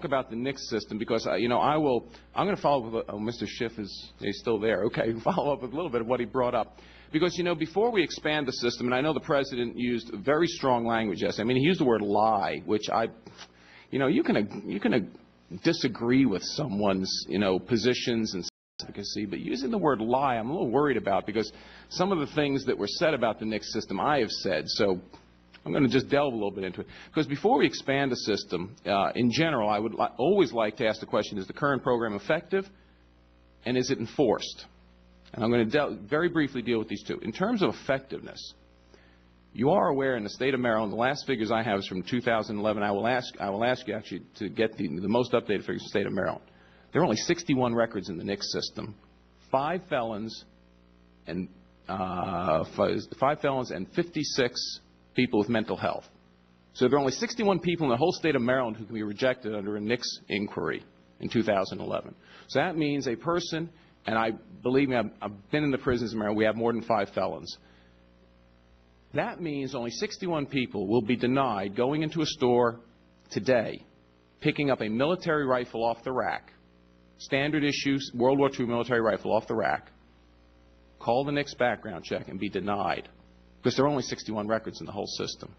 talk about the NICS system because, uh, you know, I will, I'm going to follow up with, oh, Mr. Schiff is, he's still there. Okay, follow up with a little bit of what he brought up. Because, you know, before we expand the system, and I know the President used very strong language, yes, I mean, he used the word lie, which I, you know, you can, you can disagree with someone's, you know, positions and advocacy, but using the word lie, I'm a little worried about because some of the things that were said about the NICS system I have said. So I'm going to just delve a little bit into it. Because before we expand the system, uh, in general, I would li always like to ask the question, is the current program effective and is it enforced? And I'm going to very briefly deal with these two. In terms of effectiveness, you are aware in the state of Maryland, the last figures I have is from 2011. I will ask, I will ask you actually to get the, the most updated figures in the state of Maryland. There are only 61 records in the NICS system, five felons and uh, five felons and 56 people with mental health. So there are only 61 people in the whole state of Maryland who can be rejected under a NICS inquiry in 2011. So that means a person, and I believe me, I've, I've been in the prisons in Maryland, we have more than five felons. That means only 61 people will be denied going into a store today, picking up a military rifle off the rack, standard issue World War II military rifle off the rack, call the NICS background check, and be denied because there are only 61 records in the whole system.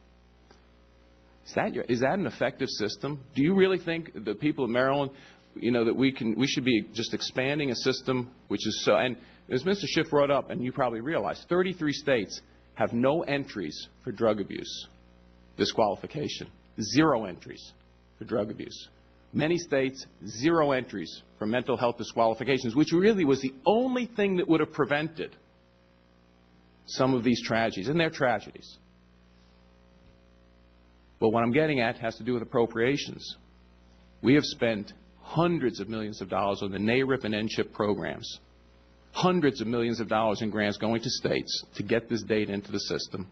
Is that, your, is that an effective system? Do you really think the people of Maryland, you know, that we can, we should be just expanding a system which is so, and as Mr. Schiff brought up, and you probably realize, 33 states have no entries for drug abuse disqualification, zero entries for drug abuse. Many states, zero entries for mental health disqualifications, which really was the only thing that would have prevented some of these tragedies, and they're tragedies. But what I'm getting at has to do with appropriations. We have spent hundreds of millions of dollars on the NARIP and NCHIP programs, hundreds of millions of dollars in grants going to states to get this data into the system.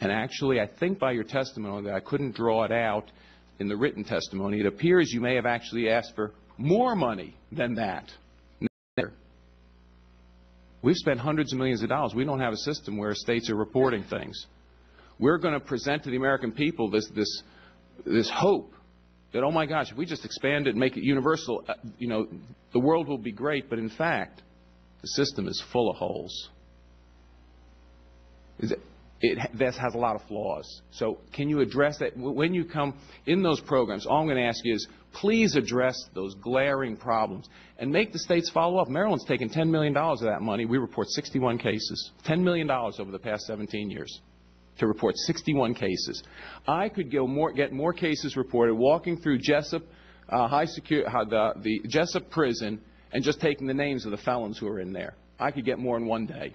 And actually, I think by your testimony that I couldn't draw it out in the written testimony, it appears you may have actually asked for more money than that. We've spent hundreds of millions of dollars. We don't have a system where states are reporting things. We're going to present to the American people this, this, this hope that, oh my gosh, if we just expand it and make it universal, uh, you know, the world will be great. But in fact, the system is full of holes. It, this has a lot of flaws. So can you address that? When you come in those programs, all I'm going to ask you is please address those glaring problems and make the states follow up. Maryland's taken $10 million of that money. We report 61 cases. $10 million over the past 17 years to report 61 cases. I could more, get more cases reported walking through Jessup uh, high security, uh, the, the Jessup prison and just taking the names of the felons who are in there. I could get more in one day.